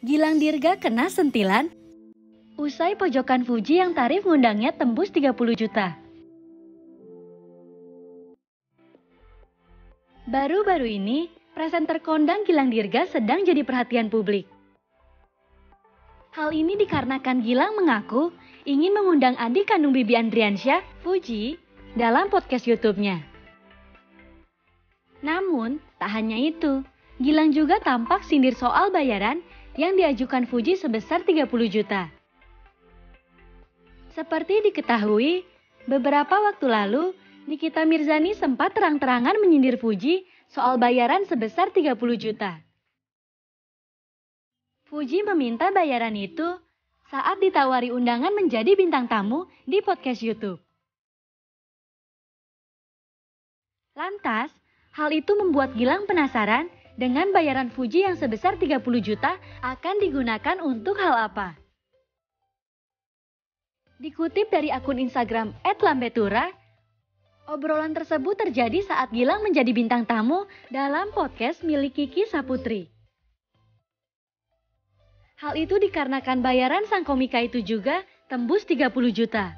Gilang Dirga kena sentilan. Usai pojokan Fuji yang tarif ngundangnya tembus 30 juta. Baru-baru ini, presenter kondang Gilang Dirga sedang jadi perhatian publik. Hal ini dikarenakan Gilang mengaku ingin mengundang adik kandung Bibi Andriansyah, Fuji, dalam podcast YouTube-nya. Namun, tak hanya itu, Gilang juga tampak sindir soal bayaran yang diajukan Fuji sebesar 30 juta. Seperti diketahui, beberapa waktu lalu Nikita Mirzani sempat terang-terangan menyindir Fuji soal bayaran sebesar 30 juta. Fuji meminta bayaran itu saat ditawari undangan menjadi bintang tamu di podcast YouTube. Lantas, hal itu membuat Gilang penasaran dengan bayaran Fuji yang sebesar 30 juta akan digunakan untuk hal apa. Dikutip dari akun Instagram @lambetura, obrolan tersebut terjadi saat Gilang menjadi bintang tamu dalam podcast milik Kiki Saputri. Hal itu dikarenakan bayaran sang komika itu juga tembus 30 juta.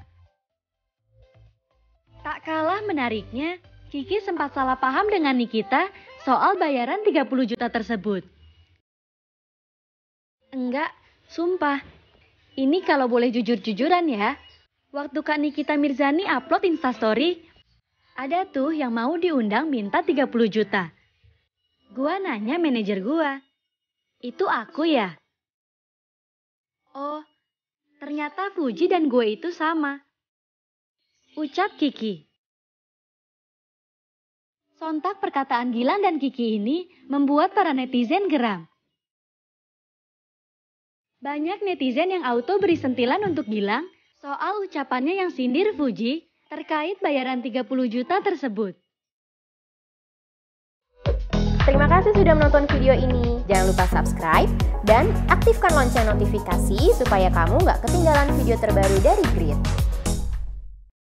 Tak kalah menariknya, Kiki sempat salah paham dengan Nikita soal bayaran 30 juta tersebut. Enggak, sumpah. Ini kalau boleh jujur-jujuran ya. Waktu Kak Nikita Mirzani upload instastory, ada tuh yang mau diundang minta 30 juta. Gua nanya manajer gua, itu aku ya? Oh, ternyata Fuji dan gue itu sama. Ucap Kiki. Sontak perkataan Gilang dan Kiki ini membuat para netizen geram. Banyak netizen yang auto beri sentilan untuk Gilang soal ucapannya yang sindir Fuji terkait bayaran 30 juta tersebut. Terima kasih sudah menonton video ini. Jangan lupa subscribe dan aktifkan lonceng notifikasi supaya kamu nggak ketinggalan video terbaru dari Grid.